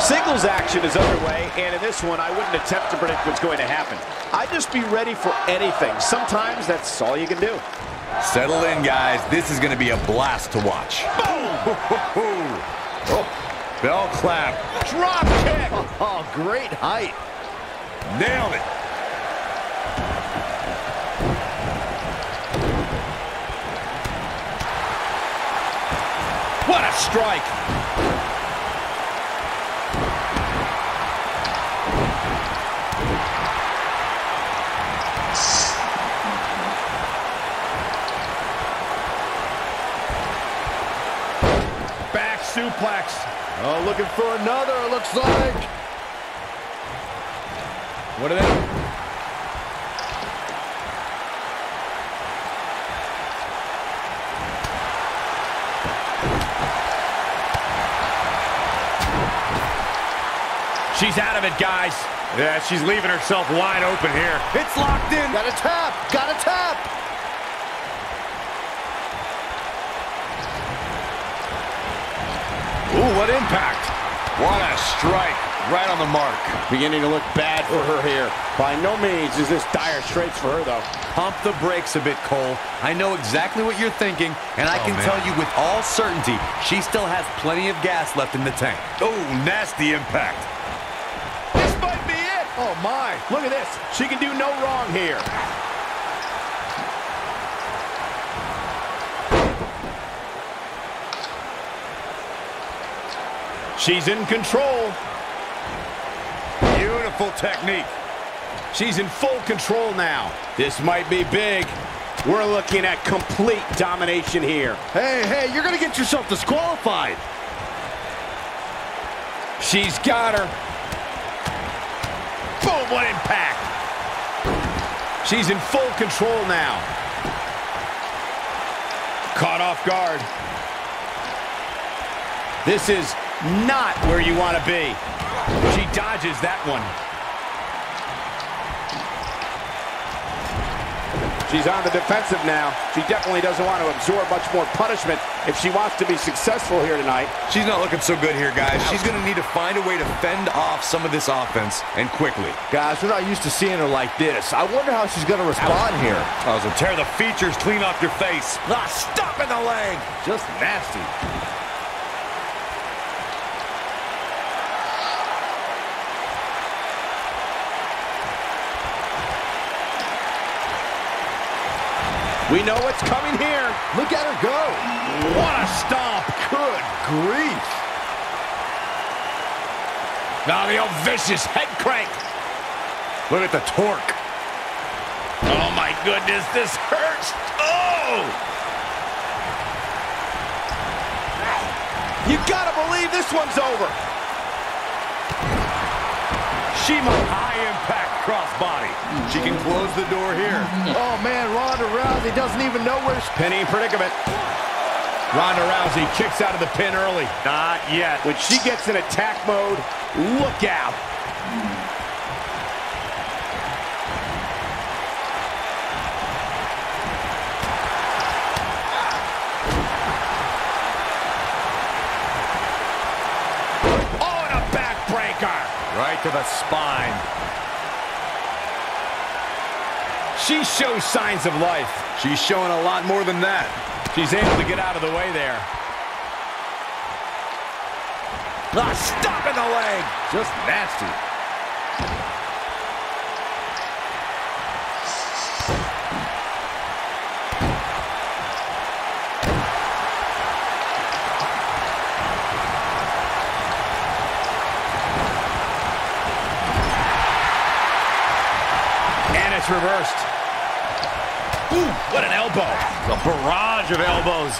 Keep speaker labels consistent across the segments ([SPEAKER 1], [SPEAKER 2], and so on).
[SPEAKER 1] Singles action is underway, and in this one, I wouldn't attempt to predict what's going to happen. I'd just be ready for anything. Sometimes that's all you can do.
[SPEAKER 2] Settle in, guys. This is going to be a blast to watch.
[SPEAKER 1] Boom!
[SPEAKER 2] oh, bell clap.
[SPEAKER 1] Drop kick!
[SPEAKER 3] Oh, great height.
[SPEAKER 2] Nailed it.
[SPEAKER 1] What a strike! Suplex.
[SPEAKER 3] Oh, looking for another, it looks like.
[SPEAKER 1] What are they? She's out of it, guys.
[SPEAKER 2] Yeah, she's leaving herself wide open here. It's locked in.
[SPEAKER 3] Got a tap, got a tap.
[SPEAKER 2] Ooh, what impact. What a strike. Right on the mark.
[SPEAKER 1] Beginning to look bad for her here. By no means is this dire straits for her, though.
[SPEAKER 2] Pump the brakes a bit, Cole. I know exactly what you're thinking, and I
[SPEAKER 1] Oh,
[SPEAKER 2] can
[SPEAKER 1] man.
[SPEAKER 2] tell you with all certainty, she still has plenty of gas left in the tank. Oh, nasty impact.
[SPEAKER 1] This might be it. Oh, my. Look at this. She can do no wrong here. She's in control.
[SPEAKER 2] Beautiful technique.
[SPEAKER 1] She's in full control now. This might be big. We're looking at complete domination here.
[SPEAKER 3] Hey, hey, you're going to get yourself disqualified.
[SPEAKER 1] She's got her. Boom, what impact. She's in full control now. Caught off guard. This is not where you want to be. She dodges that one. She's on the defensive now. She definitely doesn't want to absorb much more punishment if she wants to be successful here tonight.
[SPEAKER 2] She's not looking so good here, guys. She's going to need to find a way to fend off some of this offense, and quickly.
[SPEAKER 3] Guys, we're not used to seeing her like this. I wonder how she's going to respond here.
[SPEAKER 2] Oh, so tear the features clean off your face.
[SPEAKER 3] Ah, stop in the leg. Just nasty.
[SPEAKER 1] We know what's coming here.
[SPEAKER 3] Look at her go.
[SPEAKER 1] What a stomp.
[SPEAKER 3] Good grief.
[SPEAKER 1] Now the old vicious head crank.
[SPEAKER 2] Look at the torque.
[SPEAKER 1] Oh my goodness, this hurts. Oh! You gotta believe this one's over.
[SPEAKER 2] Shima, high impact crossbody. She can close the door here.
[SPEAKER 3] Oh, man, Ronda Rousey doesn't even know where she's...
[SPEAKER 1] Penny predicament. Ronda Rousey kicks out of the pin early.
[SPEAKER 2] Not yet.
[SPEAKER 1] When she gets in attack mode, look out. Oh, and a backbreaker.
[SPEAKER 2] Right to the spine.
[SPEAKER 1] She shows signs of life.
[SPEAKER 2] She's showing a lot more than that.
[SPEAKER 1] She's able to get out of the way there. Ah, stop in the leg.
[SPEAKER 3] Just nasty.
[SPEAKER 1] And it's reversed. Ooh, what an elbow. A barrage of elbows.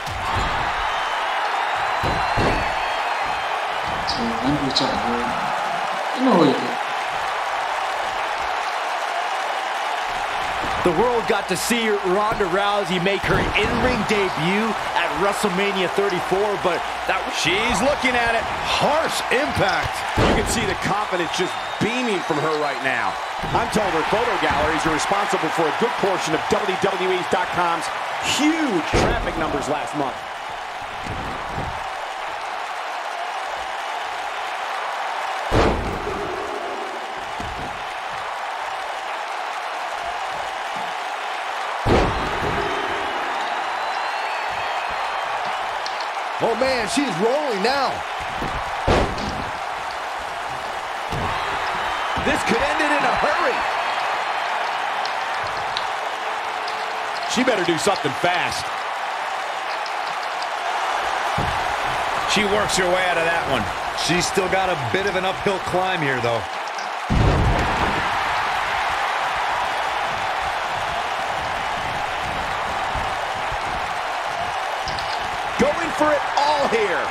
[SPEAKER 3] The world got to see Ronda Rousey make her in-ring debut at WrestleMania 34, but that
[SPEAKER 1] She's looking at it.
[SPEAKER 3] harsh impact.
[SPEAKER 1] You can see the confidence just beaming from her right now. I'm told her photo galleries are responsible for a good portion of WWE's.com's huge traffic numbers last month.
[SPEAKER 3] Oh, man, she's rolling now.
[SPEAKER 1] This could end it in a hurry. She better do something fast.
[SPEAKER 2] She works her way out of that one. She's still got a bit of an uphill climb here, though.
[SPEAKER 1] For it all here.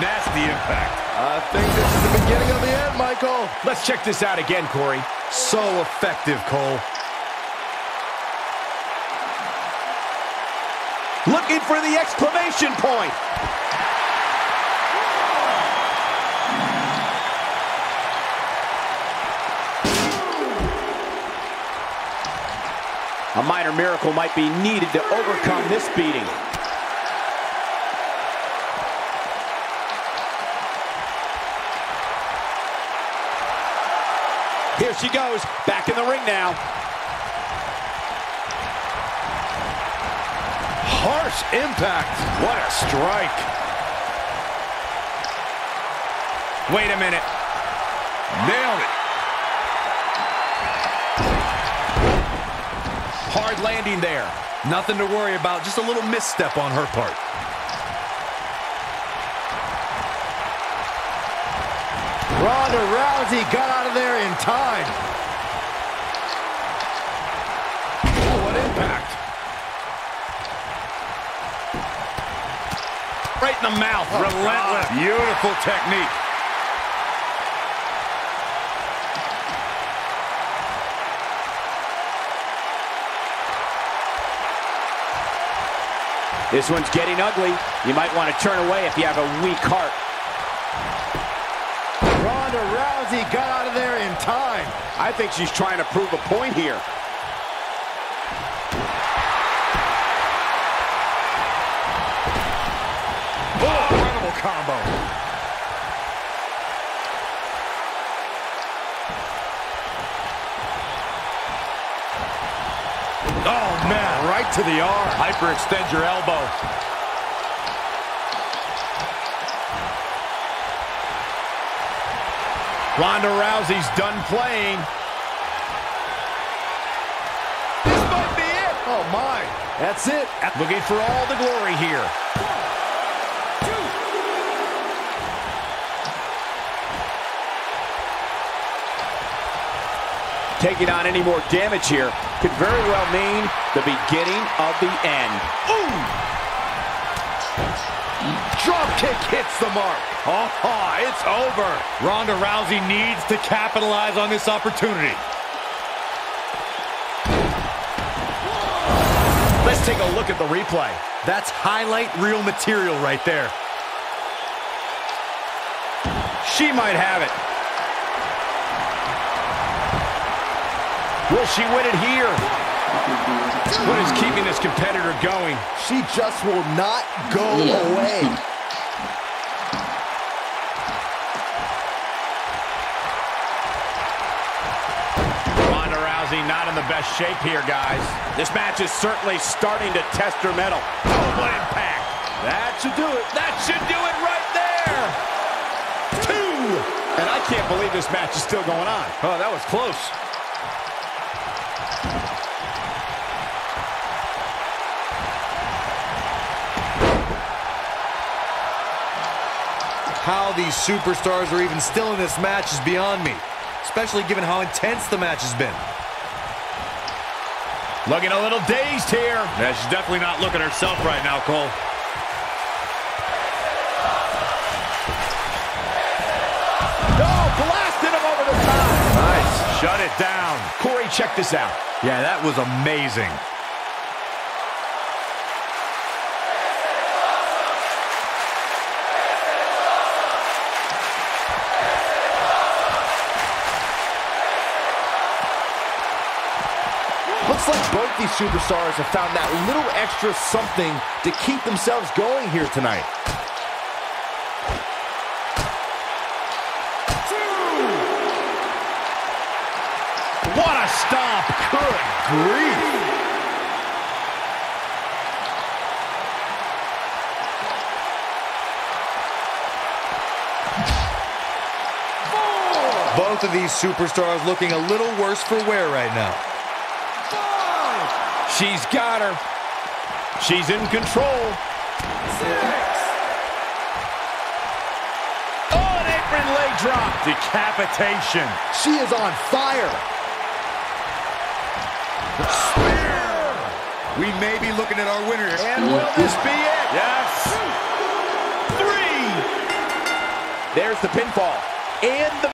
[SPEAKER 2] Nasty impact.
[SPEAKER 3] I think this is the beginning of the end, Michael.
[SPEAKER 1] Let's check this out again, Corey.
[SPEAKER 2] So effective, Cole.
[SPEAKER 1] Looking for the exclamation point. A minor miracle might be needed to overcome this beating. Here she goes, back in the ring now.
[SPEAKER 3] Harsh impact.
[SPEAKER 2] What a strike. Wait a minute. Nailed Hard landing there. Nothing to worry about. Just a little misstep on her part.
[SPEAKER 3] Ronda Rousey got out of there in time. Oh, what impact.
[SPEAKER 2] Right in the mouth. Oh, relentless. Beautiful technique.
[SPEAKER 1] This one's getting ugly. You might want to turn away if you have a weak heart.
[SPEAKER 3] Ronda Rousey got out of there in time.
[SPEAKER 1] I think she's trying to prove a point here.
[SPEAKER 2] Oh, incredible combo. Oh, man. Right to the arm. Hyperextend your elbow. Ronda Rousey's done playing. This might be it.
[SPEAKER 3] Oh, my. That's it.
[SPEAKER 2] Looking for all the glory here.
[SPEAKER 1] Taking on any more damage here could very well mean the beginning of the end.
[SPEAKER 2] Ooh! Drop kick hits the mark. Oh, it's over. Ronda Rousey needs to capitalize on this opportunity. Let's take a look at the replay. That's highlight reel material right there. She might have it. Will she win it here? What is keeping this competitor going?
[SPEAKER 3] She just will not go
[SPEAKER 4] Yeah.
[SPEAKER 3] away.
[SPEAKER 2] Ronda Rousey not in the best shape here, guys.
[SPEAKER 1] This match is certainly starting to test her mettle.
[SPEAKER 2] Oh, what impact.
[SPEAKER 1] That should do it.
[SPEAKER 2] That should do it right there. Two.
[SPEAKER 1] And I can't believe this match is still going on.
[SPEAKER 2] Oh, that was close. How these superstars are even still in this match is beyond me, especially given how intense the match has been. Looking a little dazed here. Yeah, she's definitely not looking herself right now, Cole. Shut it down.
[SPEAKER 1] Corey, check this out.
[SPEAKER 2] Yeah, that was amazing.
[SPEAKER 3] Looks like both these superstars have found that little extra something to keep themselves going here tonight.
[SPEAKER 2] stop. Good grief. Both of these superstars looking a little worse for wear right now.
[SPEAKER 1] She's got her. She's in control. Six. Oh, an apron leg drop.
[SPEAKER 2] Decapitation.
[SPEAKER 3] She is on fire.
[SPEAKER 2] We may be looking at our winner.
[SPEAKER 1] And will this be it?
[SPEAKER 2] Yes.
[SPEAKER 1] Three. There's the pinfall. And the